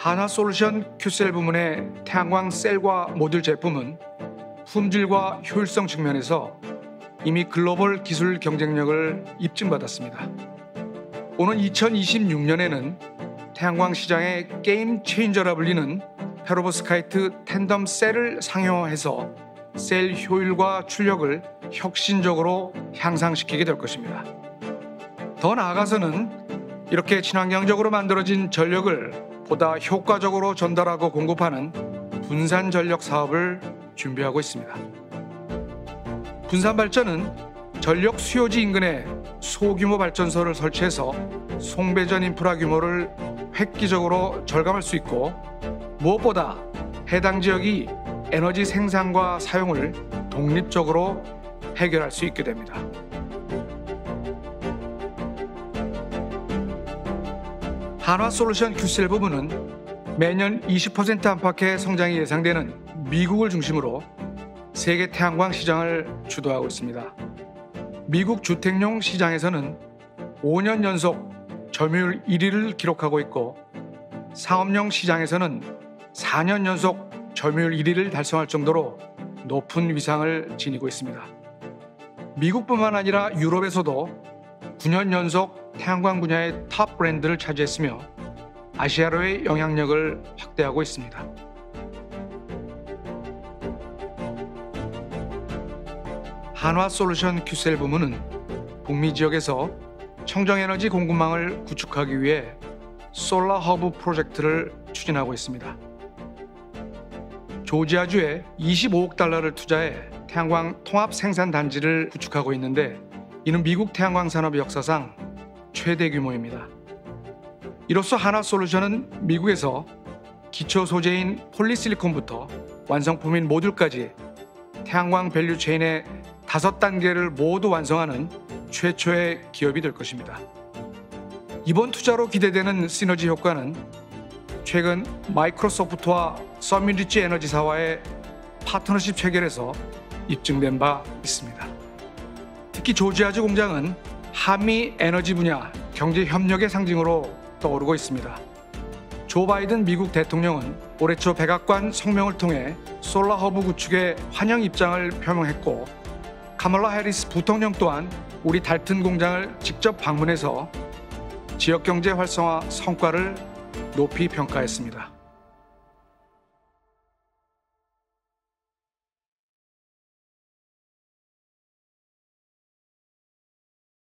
한화솔루션 큐셀 부문의 태양광 셀과 모듈 제품은 품질과 효율성 측면에서 이미 글로벌 기술 경쟁력을 입증받았습니다. 오는 2026년에는 태양광 시장의 game changer라 불리는 페로브스카이트 tandem cell을 상용화해서 셀 효율과 출력을 혁신적으로 향상시키게 될 것입니다. 더 나아가서는 이렇게 친환경적으로 만들어진 전력을 보다 효과적으로 전달하고 공급하는 분산 전력 사업을 준비하고 있습니다. 분산 발전은 전력 수요지 인근에 소규모 발전소를 설치해서 송배전 인프라 규모를 획기적으로 절감할 수 있고 무엇보다 해당 지역이 에너지 생산과 사용을 독립적으로 해결할 수 있게 됩니다. 한화솔루션 큐셀 부분은 매년 20% 안팎의 성장이 예상되는 미국을 중심으로 세계 태양광 시장을 주도하고 있습니다. 미국 주택용 시장에서는 5년 연속 점유율 1위를 기록하고 있고 상업용 시장에서는 4년 연속 점유율 1위를 달성할 정도로 높은 위상을 지니고 있습니다. 미국뿐만 아니라 유럽에서도 9년 연속 태양광 분야의 top 브랜드를 차지했으며 아시아로의 영향력을 확대하고 있습니다. 한화 솔루션 큐셀 부문은 북미 지역에서 청정에너지 공급망을 구축하기 위해 Solar Hub 프로젝트를 추진하고 있습니다. 조지아주에 25억 달러를 투자해 태양광 통합 생산 단지를 구축하고 있는데 이는 미국 태양광 산업 역사상 최대 규모입니다. 이로써 한화솔루션은 미국에서 기초 소재인 폴리실리콘부터 완성품인 모듈까지 태양광 value chain의 다섯 단계를 모두 완성하는 최초의 기업이 될 것입니다. 이번 투자로 기대되는 시너지 효과는 최근 마이크로소프트와 서미리치 에너지사와의 파트너십 체결에서 입증된 바 있습니다. 특히 조지아주 공장은 한미 에너지 분야 경제 협력의 상징으로 떠오르고 있습니다. 조 바이든 미국 대통령은 올해 초 백악관 성명을 통해 Solar Hub 구축에 환영 입장을 표명했고 카멀라 해리스 부통령 또한 우리 달튼 공장을 직접 방문해서 지역 경제 활성화 성과를 높이 평가했습니다.